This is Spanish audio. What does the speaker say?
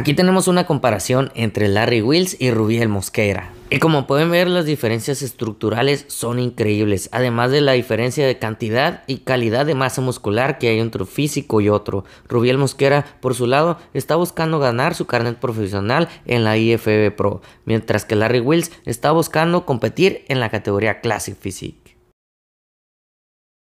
Aquí tenemos una comparación entre Larry Wills y Rubiel Mosquera. Y como pueden ver, las diferencias estructurales son increíbles, además de la diferencia de cantidad y calidad de masa muscular que hay entre un físico y otro. Rubiel Mosquera, por su lado, está buscando ganar su carnet profesional en la IFB Pro, mientras que Larry Wills está buscando competir en la categoría Classic Physique.